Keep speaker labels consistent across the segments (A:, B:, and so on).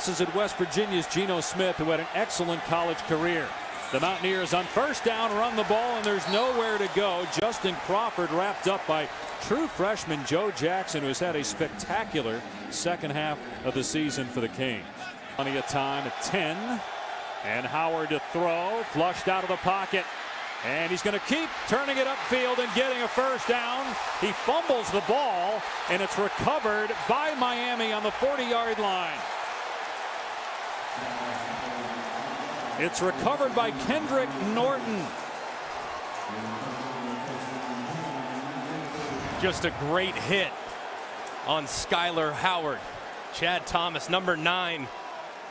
A: This is at West Virginia's Geno Smith, who had an excellent college career. The Mountaineers on first down run the ball, and there's nowhere to go. Justin Crawford wrapped up by true freshman Joe Jackson, who has had a spectacular second half of the season for the Canes. Plenty of time at 10. And Howard to throw, flushed out of the pocket. And he's going to keep turning it upfield and getting a first down. He fumbles the ball, and it's recovered by Miami on the 40 yard line. It's recovered by Kendrick Norton.
B: Just a great hit on Skyler Howard. Chad Thomas, number nine,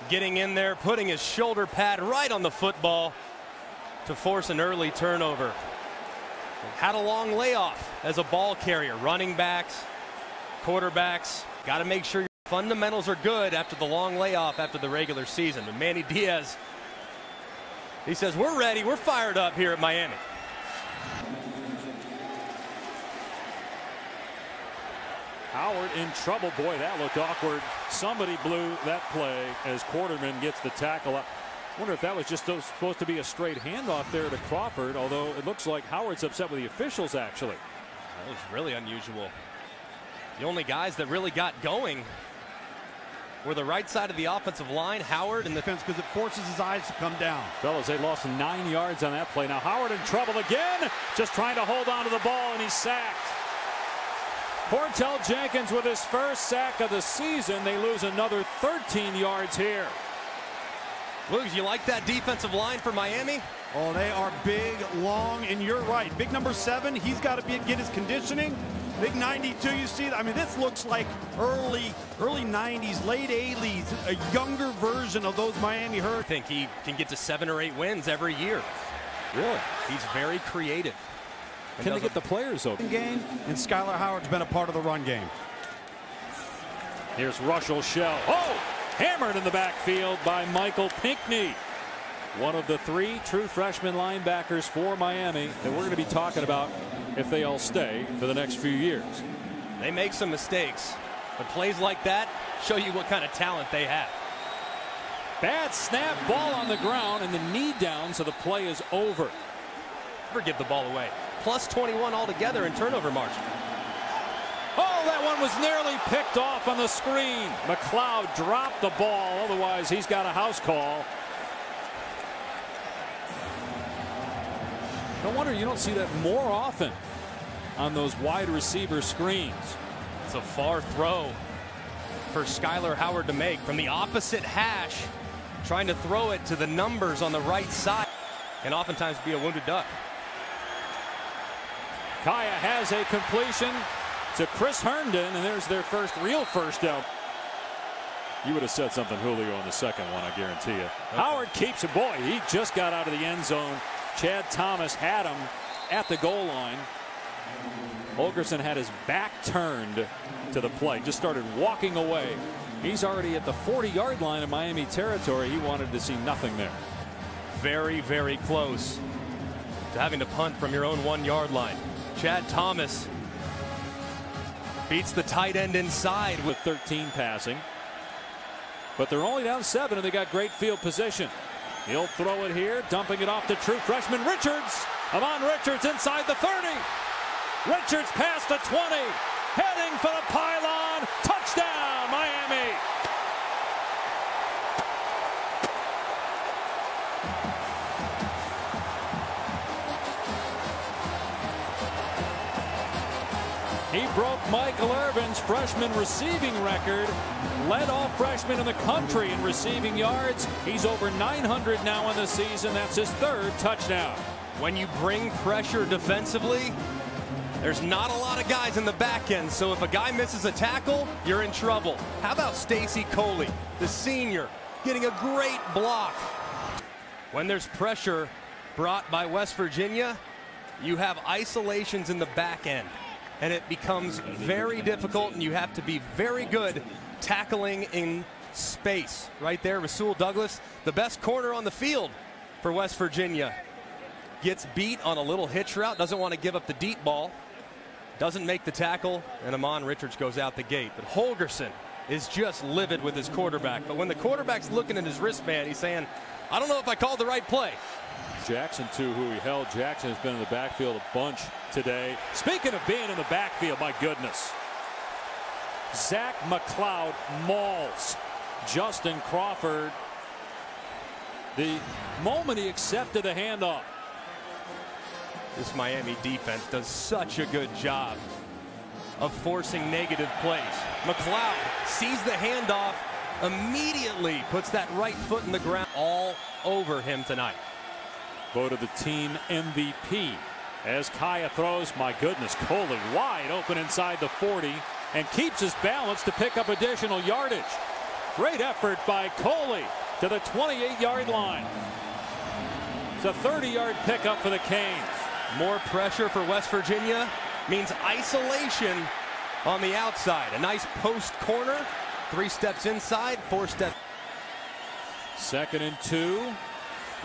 B: getting in there, putting his shoulder pad right on the football to force an early turnover. Had a long layoff as a ball carrier. Running backs, quarterbacks, got to make sure your fundamentals are good after the long layoff after the regular season. And Manny Diaz, he says, We're ready, we're fired up here at Miami.
A: Howard in trouble. Boy, that looked awkward. Somebody blew that play as Quarterman gets the tackle up. Wonder if that was just supposed to be a straight handoff there to Crawford, although it looks like Howard's upset with the officials actually.
B: That was really unusual. The only guys that really got going were the right side of the offensive line, Howard, and the
C: defense because it forces his eyes to come down.
A: Fellas, they lost nine yards on that play. Now Howard in trouble again, just trying to hold on to the ball, and he's sacked. Courtel Jenkins with his first sack of the season. They lose another 13 yards here.
B: Luke, you like that defensive line for Miami?
C: Oh, they are big, long, and you're right. Big number seven, he's got to be, get his conditioning. Big 92, you see, I mean, this looks like early, early 90s, late 80s, a younger version of those Miami Hurricanes.
B: I think he can get to seven or eight wins every year.
A: Really?
B: He's very creative.
A: Can they get the players open?
C: Game, and Skyler Howard's been a part of the run game.
A: Here's Rushel Shell. Oh! Hammered in the backfield by Michael Pinckney. One of the three true freshman linebackers for Miami that we're going to be talking about if they all stay for the next few years.
B: They make some mistakes, but plays like that show you what kind of talent they have.
A: Bad snap, ball on the ground, and the knee down, so the play is over.
B: Never give the ball away. Plus 21 altogether in turnover margin.
A: Oh, that one was nearly picked off on the screen. McLeod dropped the ball. Otherwise, he's got a house call. No wonder you don't see that more often on those wide receiver screens.
B: It's a far throw for Skyler Howard to make from the opposite hash, trying to throw it to the numbers on the right side. and oftentimes be a wounded duck.
A: Kaaya has a completion to Chris Herndon, and there's their first real first down. You would have said something Julio on the second one, I guarantee you. Okay. Howard keeps it. Boy, he just got out of the end zone. Chad Thomas had him at the goal line. Holgorsen had his back turned to the play, just started walking away. He's already at the 40 yard line of Miami territory. He wanted to see nothing there.
B: Very, very close to having to punt from your own one yard line. Chad Thomas beats the tight end inside
A: with 13 passing. But they're only down seven and they got great field position. He'll throw it here, dumping it off to true freshman Richards. Ahmmon Richards inside the 30. Richards past the 20. Heading for the pylon. He broke Michael Irvin's freshman receiving record. Led all freshmen in the country in receiving yards. He's over 900 now in the season. That's his third touchdown.
B: When you bring pressure defensively, there's not a lot of guys in the back end, so if a guy misses a tackle, you're in trouble. How about Stacy Coley, the senior, getting a great block? When there's pressure brought by West Virginia, you have isolations in the back end and it becomes very difficult, and you have to be very good tackling in space. Right there, Rasul Douglas, the best corner on the field for West Virginia. Gets beat on a little hitch route, doesn't want to give up the deep ball, doesn't make the tackle, and Ahmmon Richards goes out the gate. But Holgorsen is just livid with his quarterback. But when the quarterback's looking at his wristband, he's saying, I don't know if I called the right play.
A: Jackson, too, who he held. Jackson has been in the backfield a bunch today. Speaking of being in the backfield, my goodness. Zach McCloud mauls Justin Crawford the moment he accepted the handoff.
B: This Miami defense does such a good job of forcing negative plays. McCloud sees the handoff, immediately puts that right foot in the ground all over him tonight.
A: Voted the team MVP as Kaaya throws, my goodness, Coley wide open inside the 40 and keeps his balance to pick up additional yardage. Great effort by Coley to the 28-yard line. It's a 30-yard pickup for the Canes.
B: More pressure for West Virginia means isolation on the outside. A nice post corner. Three steps inside, four steps.
A: Second and two.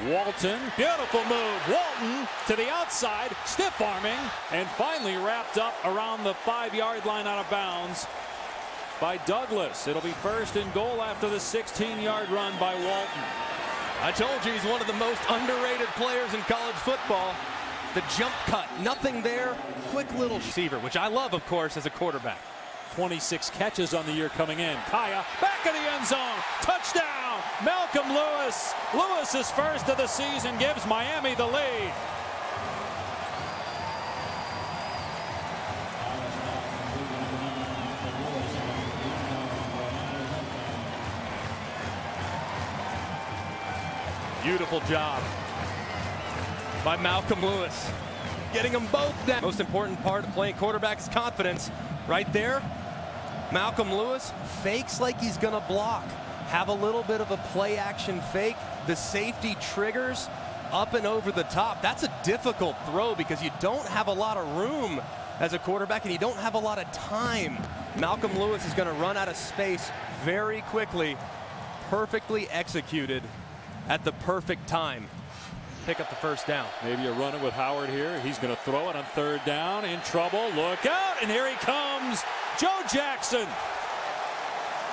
A: Walton, beautiful move. Walton to the outside, stiff arming, and finally wrapped up around the five yard line out of bounds by Douglas. It'll be first and goal after the 16 yard run by Walton.
B: I told you he's one of the most underrated players in college football. The jump cut, nothing there. Quick little receiver, which I love, of course, as a quarterback.
A: 26 catches on the year coming in. Kaaya back of the end zone. Touchdown. Malcolm Lewis. Lewis's first of the season gives Miami the lead.
B: Beautiful job by Malcolm Lewis. Getting them both down. Most important part of playing quarterback is confidence. Right there, Malcolm Lewis fakes like he's going to block. Have a little bit of a play action fake. The safety triggers up and over the top. That's a difficult throw because you don't have a lot of room as a quarterback and you don't have a lot of time. Malcolm Lewis is going to run out of space very quickly. Perfectly executed at the perfect time. Pick up the first down.
A: Maybe a run it with Howard here. He's going to throw it on third down. In trouble. Look out. And here he comes. Joe Jackson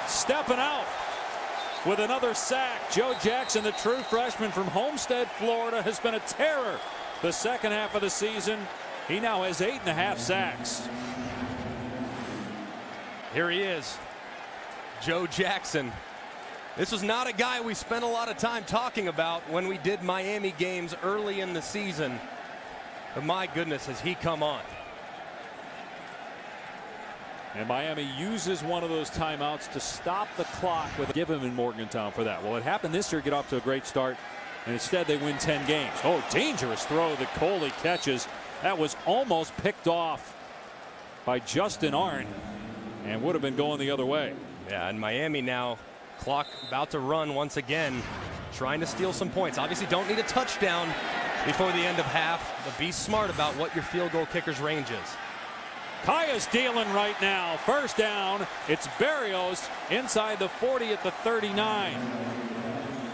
A: stepping out with another sack. Joe Jackson, the true freshman from Homestead, Florida, has been a terror the second half of the season. He now has eight and a half sacks.
B: Here he is. Joe Jackson. This was not a guy we spent a lot of time talking about when we did Miami games early in the season. But my goodness, has he come on.
A: And Miami uses one of those timeouts to stop the clock with give him in Morgantown for that. Well, it happened this year, get off to a great start, and instead they win 10 games. Oh, dangerous throw that Coley catches. That was almost picked off by Justin Arndt and would have been going the other way.
B: Yeah, and Miami now clock about to run once again, trying to steal some points. Obviously don't need a touchdown before the end of half, but be smart about what your field goal kicker's range is.
A: Kaaya's dealing right now. First down. It's Berrios inside the 40 at the 39.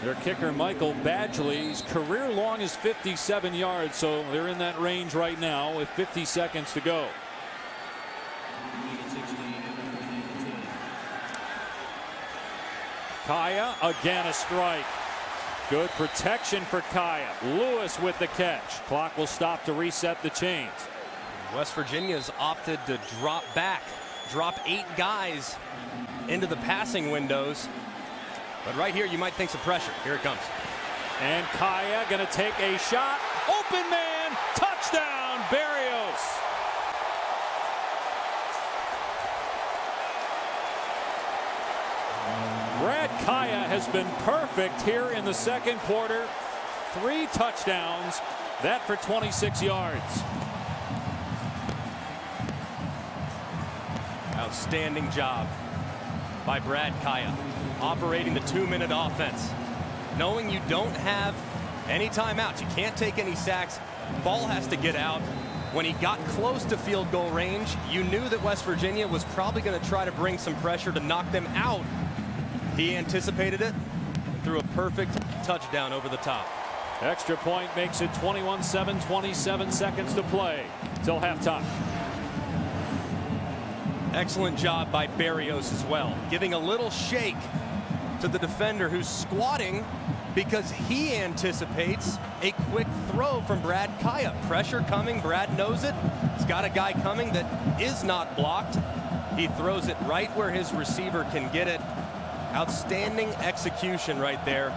A: Their kicker, Michael Badgley's career long is 57 yards, so they're in that range right now with 50 seconds to go. Kaaya again a strike. Good protection for Kaaya. Lewis with the catch. Clock will stop to reset the chains.
B: West Virginia's opted to drop back, drop eight guys into the passing windows. But right here, you might think some pressure. Here it comes.
A: And Kaaya going to take a shot. Open man. Touchdown, Berrios. Brad Kaaya has been perfect here in the second quarter. Three touchdowns. That for 26 yards.
B: Outstanding job by Brad Kaaya Operating the two-minute offense. Knowing you don't have any timeouts. You can't take any sacks. Ball has to get out. When he got close to field goal range, you knew that West Virginia was probably going to try to bring some pressure to knock them out. He anticipated it, threw a perfect touchdown over the top.
A: Extra point makes it 21-7, 27 seconds to play till halftime.
B: Excellent job by Berrios as well, giving a little shake to the defender who's squatting because he anticipates a quick throw from Brad Kaaya. Pressure coming, Brad knows it. He's got a guy coming that is not blocked. He throws it right where his receiver can get it. Outstanding execution right there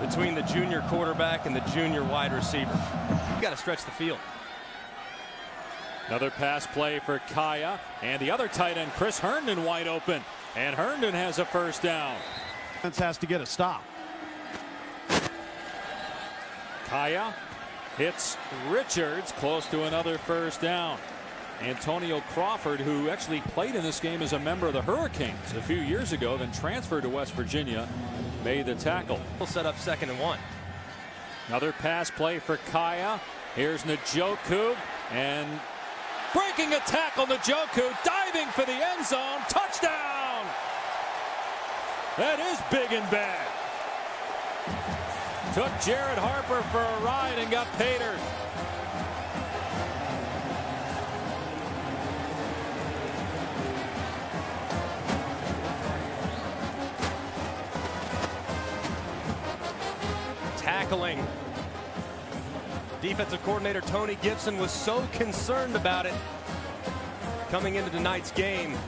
B: between the junior quarterback and the junior wide receiver. You got to stretch the field.
A: Another pass play for Kaaya and the other tight end Chris Herndon wide open and Herndon has a first down.
C: Defense has to get a stop.
A: Kaaya hits Richards close to another first down. Antonio Crawford, who actually played in this game as a member of the Hurricanes a few years ago, then transferred to West Virginia, made the tackle.
B: We'll set up second and one.
A: Another pass play for Kaaya. Here's Njoku and breaking a tackle. Njoku diving for the end zone. Touchdown! That is big and bad. Took Jared Harper for a ride and got Pater.
B: Tackling. Defensive coordinator Tony Gibson was so concerned about it coming into tonight's game.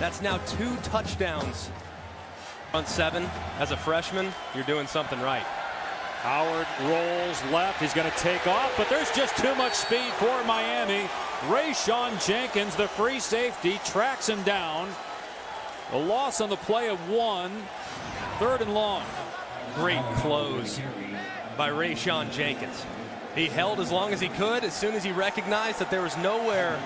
B: That's now two touchdowns. On seven as a freshman, you're doing something right.
A: Howard rolls left. He's going to take off, but there's just too much speed for Miami. Rayshawn Jenkins, the free safety, tracks him down. A loss on the play of one. Third and long.
B: Great close by Rayshawn Jenkins. He held as long as he could as soon as he recognized that there was nowhere.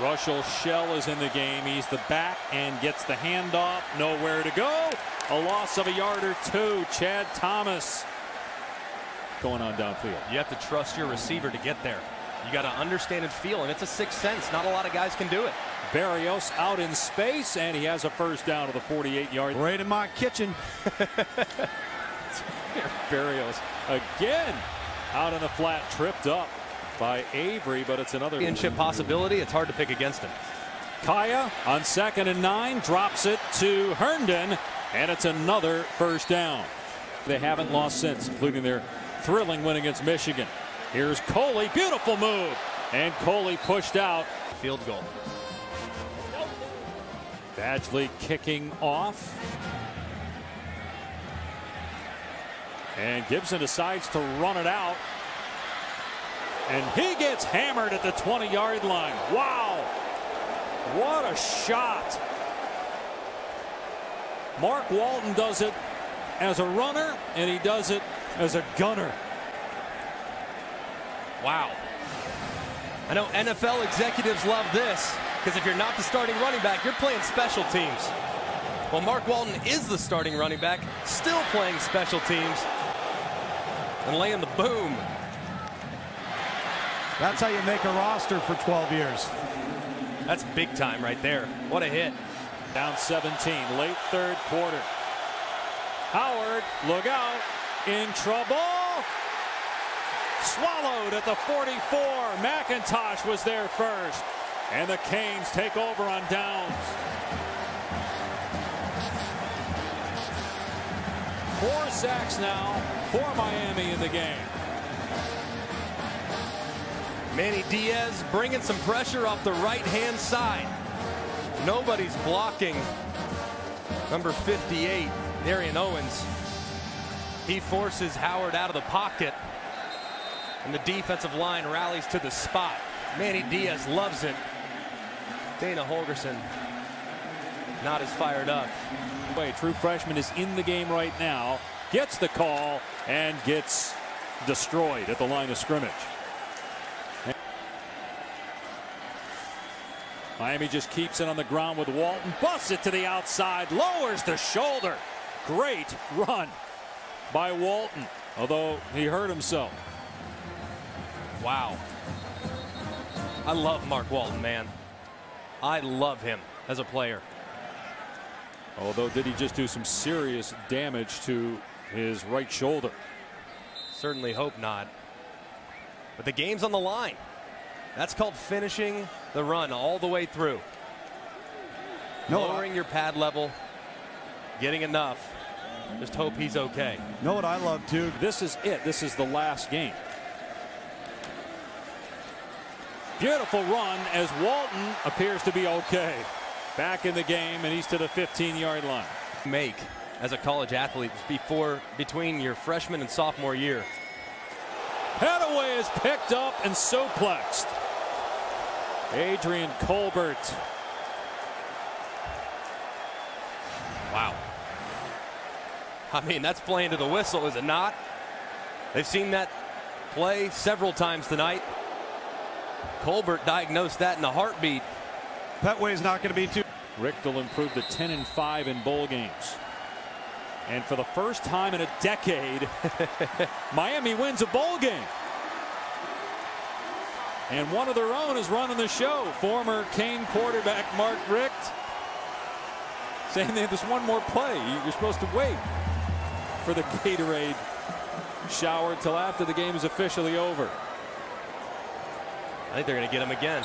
A: Rushel Shell is in the game. He's the back and gets the handoff. Nowhere to go. A loss of a yard or two. Chad Thomas going on downfield.
B: You have to trust your receiver to get there. You got to understand and feel, and it's a sixth sense. Not a lot of guys can do it.
A: Berrios out in space, and he has a first down to the 48 yard.
C: Right in my kitchen.
A: Berrios again out in the flat, tripped up by Avery, but it's another
B: championship possibility. It's hard to pick against him.
A: Kaaya on second and nine drops it to Herndon, and it's another first down. They haven't lost since, including their thrilling win against Michigan. Here's Coley, beautiful move, and Coley pushed out.
B: Field goal.
A: Badgley kicking off. And Gibson decides to run it out. And he gets hammered at the 20 yard line. Wow. What a shot. Mark Walton does it as a runner, and he does it as a gunner.
B: Wow. I know NFL executives love this because if you're not the starting running back, you're playing special teams. Well, Mark Walton is the starting running back, still playing special teams and laying the boom.
C: That's how you make a roster for 12 years.
B: That's big time right there. What a hit.
A: Down 17, late third quarter. Howard, look out, in trouble. Swallowed at the 44. McIntosh was there first. And the Canes take over on downs. Four sacks now for Miami in the game.
B: Manny Diaz bringing some pressure off the right-hand side. Nobody's blocking number 58, Darian Owens. He forces Howard out of the pocket. And the defensive line rallies to the spot. Manny Diaz loves it. Dana Holgorsen not as fired up.
A: Way, true freshman is in the game right now. Gets the call and gets destroyed at the line of scrimmage. Miami just keeps it on the ground with Walton. Busts it to the outside. Lowers the shoulder. Great run by Walton. Although he hurt himself.
B: Wow. I love Mark Walton, man. I love him as a player.
A: Although did he just do some serious damage to his right shoulder?
B: Certainly hope not. But the game's on the line. That's called finishing the run all the way through.
C: No,
B: Lowering your pad level, getting enough. Just hope he's okay.
C: know what I love too?
A: This is it. This is the last game. Beautiful run as Walton appears to be okay. Back in the game, and he's to the 15 yard line.
B: Make as a college athlete before between your freshman and sophomore year.
A: Pettaway is picked up and suplexed. Adrian Colbert.
B: Wow. I mean, that's playing to the whistle, is it not? They've seen that play several times tonight. Colbert diagnosed that in a heartbeat.
C: Pettaway's not going to be too.
A: Richtel improved to 10 and 5 in bowl games. And for the first time in a decade, Miami wins a bowl game. And one of their own is running the show. Former Cane quarterback Mark Richt saying that there's one more play. You're supposed to wait for the Gatorade shower until after the game is officially over.
B: I think they're going to get him again.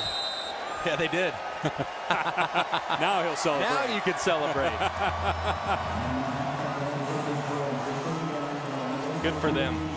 B: Yeah, they did.
A: Now he'll celebrate.
B: Now you can celebrate. Good for them.